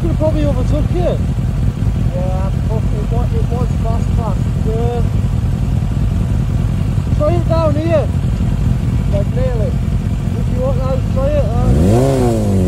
could have probably overtook you. Yeah, fuck, it was, it was fast, fast. Yeah. Try it down here. Like nearly. If you want to try it. Uh,